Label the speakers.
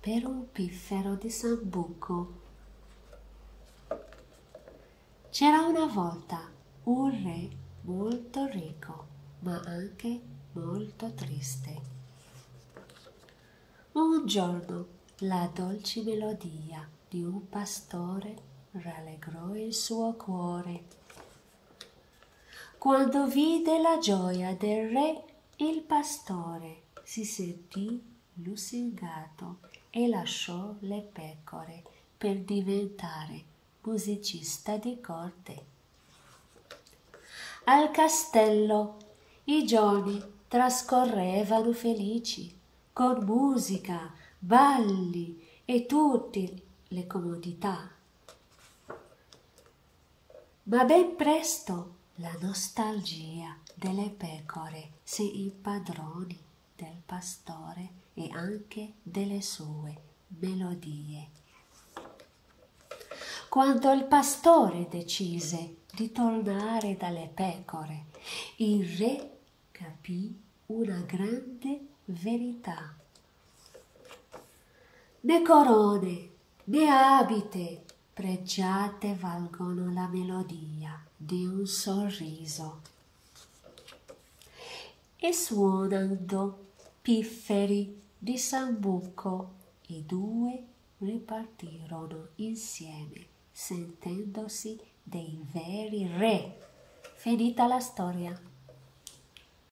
Speaker 1: per un piffero di sambuco. C'era una volta un re molto ricco, ma anche molto triste. Un giorno la dolce melodia di un pastore rallegrò il suo cuore. Quando vide la gioia del re, il pastore si sentì lusingato e lasciò le pecore per diventare musicista di corte. Al castello i giorni trascorrevano felici, con musica, balli e tutte le comodità. Ma ben presto la nostalgia delle pecore si impadroni del pastore e anche delle sue melodie. Quando il pastore decise di tornare dalle pecore, il re capì una grande verità. Né corone, né abite pregiate valgono la melodia di un sorriso. E suonando pifferi di sambuco, i due ripartirono insieme, sentendosi dei veri re. Finita la storia.